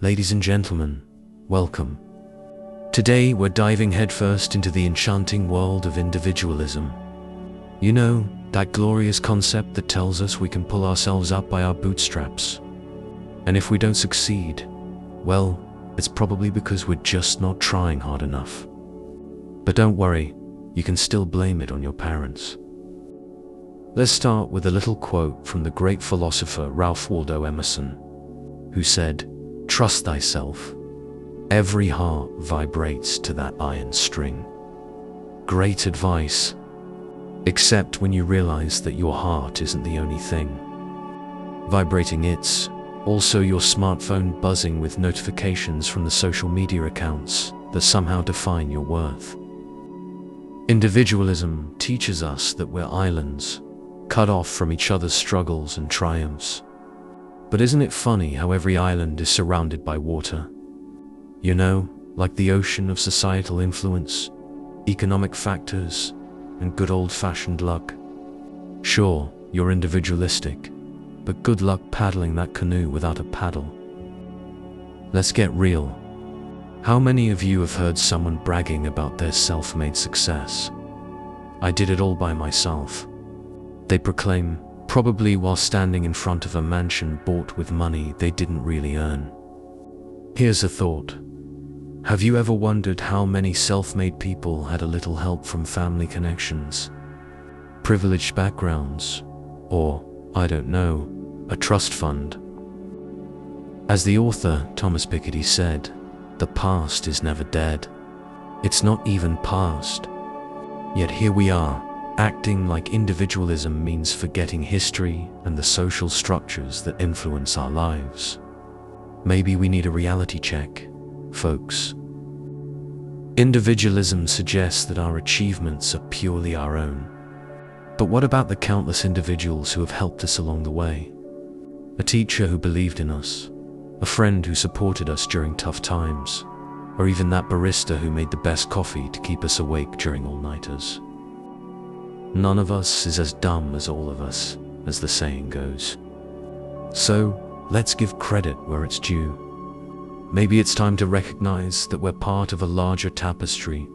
Ladies and gentlemen, welcome. Today we're diving headfirst into the enchanting world of individualism. You know, that glorious concept that tells us we can pull ourselves up by our bootstraps. And if we don't succeed, well, it's probably because we're just not trying hard enough. But don't worry, you can still blame it on your parents. Let's start with a little quote from the great philosopher Ralph Waldo Emerson, who said, Trust thyself. Every heart vibrates to that iron string. Great advice, except when you realize that your heart isn't the only thing. Vibrating it's also your smartphone buzzing with notifications from the social media accounts that somehow define your worth. Individualism teaches us that we're islands, cut off from each other's struggles and triumphs. But isn't it funny how every island is surrounded by water? You know, like the ocean of societal influence, economic factors, and good old-fashioned luck. Sure, you're individualistic, but good luck paddling that canoe without a paddle. Let's get real. How many of you have heard someone bragging about their self-made success? I did it all by myself. They proclaim, probably while standing in front of a mansion bought with money they didn't really earn. Here's a thought. Have you ever wondered how many self-made people had a little help from family connections, privileged backgrounds, or, I don't know, a trust fund? As the author Thomas Piketty said, the past is never dead. It's not even past. Yet here we are, acting like individualism means forgetting history and the social structures that influence our lives. Maybe we need a reality check, folks. Individualism suggests that our achievements are purely our own. But what about the countless individuals who have helped us along the way? A teacher who believed in us, a friend who supported us during tough times, or even that barista who made the best coffee to keep us awake during all-nighters. None of us is as dumb as all of us, as the saying goes. So, let's give credit where it's due. Maybe it's time to recognize that we're part of a larger tapestry,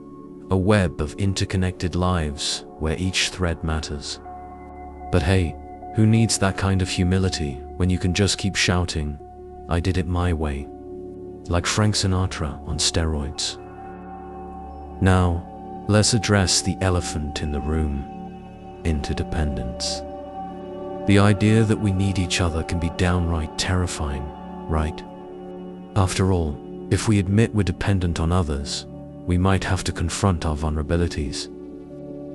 a web of interconnected lives where each thread matters. But hey, who needs that kind of humility when you can just keep shouting, I did it my way, like Frank Sinatra on steroids. Now, let's address the elephant in the room, interdependence. The idea that we need each other can be downright terrifying, right? After all, if we admit we're dependent on others, we might have to confront our vulnerabilities.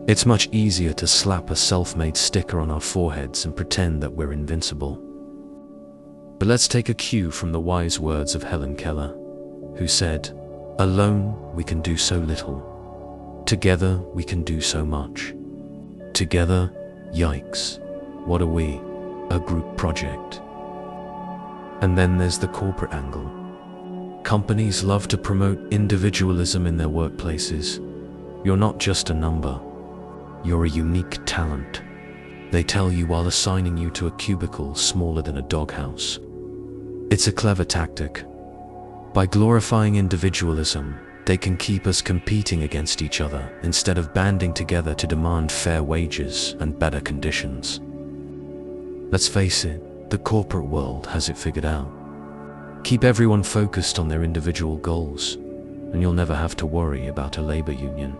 It's much easier to slap a self-made sticker on our foreheads and pretend that we're invincible. But let's take a cue from the wise words of Helen Keller, who said, Alone we can do so little. Together we can do so much. Together, yikes, what are we? A group project. And then there's the corporate angle. Companies love to promote individualism in their workplaces. You're not just a number. You're a unique talent. They tell you while assigning you to a cubicle smaller than a doghouse. It's a clever tactic. By glorifying individualism, they can keep us competing against each other instead of banding together to demand fair wages and better conditions. Let's face it, the corporate world has it figured out. Keep everyone focused on their individual goals, and you'll never have to worry about a labor union.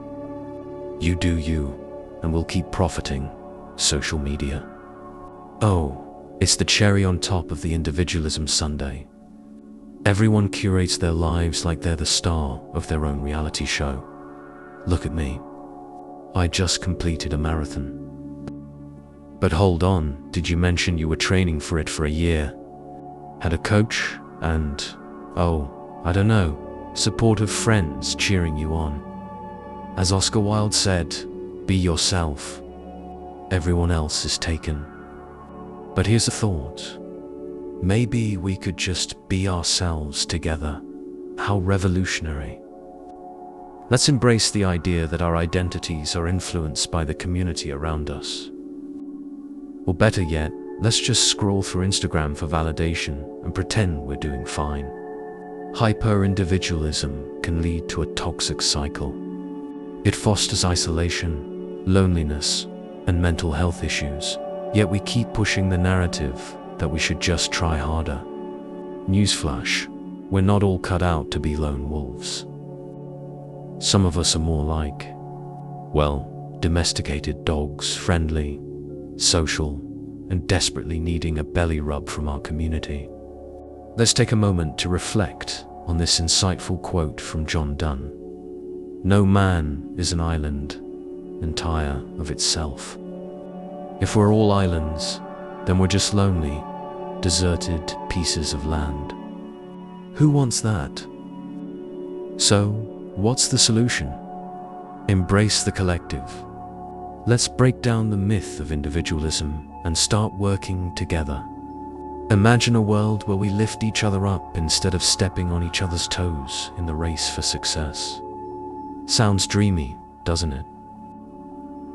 You do you, and we'll keep profiting, social media. Oh, it's the cherry on top of the individualism sundae. Everyone curates their lives like they're the star of their own reality show. Look at me. I just completed a marathon. But hold on, did you mention you were training for it for a year? Had a coach and, oh, I don't know, supportive friends cheering you on. As Oscar Wilde said, be yourself. Everyone else is taken. But here's a thought. Maybe we could just be ourselves together. How revolutionary. Let's embrace the idea that our identities are influenced by the community around us. Or better yet, let's just scroll through Instagram for validation and pretend we're doing fine. hyper-individualism can lead to a toxic cycle. It fosters isolation, loneliness, and mental health issues. Yet we keep pushing the narrative that we should just try harder. Newsflash, we're not all cut out to be lone wolves. Some of us are more like, well, domesticated dogs, friendly, social, and desperately needing a belly rub from our community. Let's take a moment to reflect on this insightful quote from John Donne. No man is an island entire of itself. If we're all islands, then we're just lonely, deserted pieces of land. Who wants that? So, what's the solution? Embrace the collective. Let's break down the myth of individualism and start working together. Imagine a world where we lift each other up instead of stepping on each other's toes in the race for success. Sounds dreamy, doesn't it?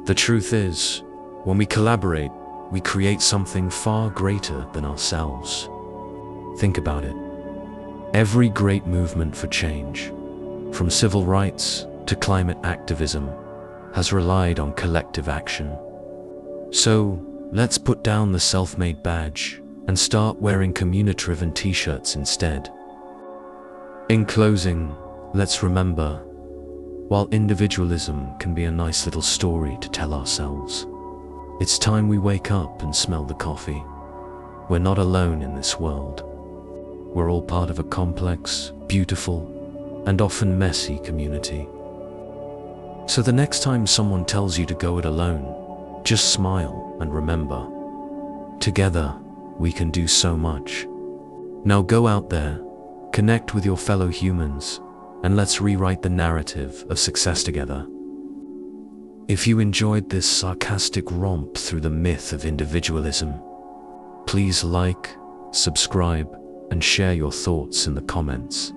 The truth is, when we collaborate, we create something far greater than ourselves. Think about it. Every great movement for change, from civil rights to climate activism, has relied on collective action. So, let's put down the self-made badge and start wearing community-driven t-shirts instead. In closing, let's remember, while individualism can be a nice little story to tell ourselves, it's time we wake up and smell the coffee. We're not alone in this world. We're all part of a complex, beautiful, and often messy community. So the next time someone tells you to go it alone, just smile and remember, together we can do so much. Now go out there, connect with your fellow humans, and let's rewrite the narrative of success together. If you enjoyed this sarcastic romp through the myth of individualism, please like, subscribe, and share your thoughts in the comments.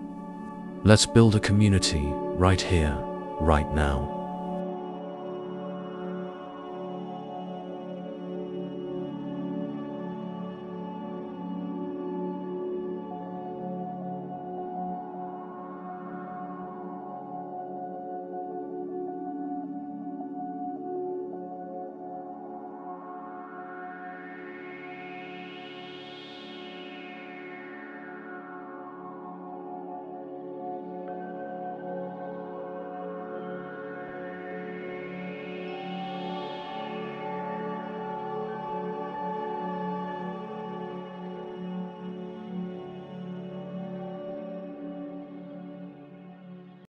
Let's build a community right here, right now.